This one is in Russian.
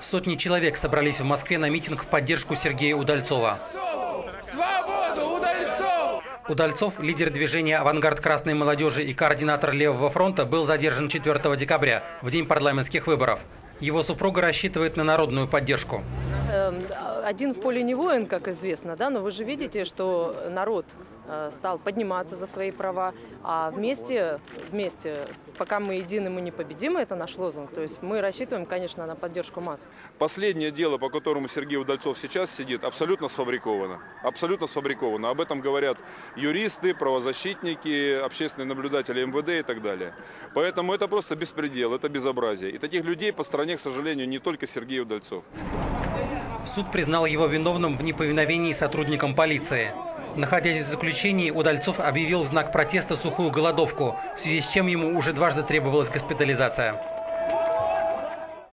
Сотни человек собрались в Москве на митинг в поддержку Сергея Удальцова. Свободу Удальцов! Удальцов, лидер движения «Авангард Красной молодежи» и координатор Левого фронта, был задержан 4 декабря, в день парламентских выборов. Его супруга рассчитывает на народную поддержку. Эм, Один в поле не воин, как известно, да, но вы же видите, что народ э, стал подниматься за свои права, а вместе, вместе, пока мы едины, мы непобедимы, это наш лозунг. То есть мы рассчитываем, конечно, на поддержку масс. Последнее дело, по которому Сергей Удальцов сейчас сидит, абсолютно сфабриковано. Абсолютно сфабриковано. Об этом говорят юристы, правозащитники, общественные наблюдатели МВД и так далее. Поэтому это просто беспредел, это безобразие. И таких людей по стране, к сожалению, не только Сергей Удальцов. Суд признал его виновным в неповиновении сотрудникам полиции. Находясь в заключении, Удальцов объявил в знак протеста сухую голодовку, в связи с чем ему уже дважды требовалась госпитализация.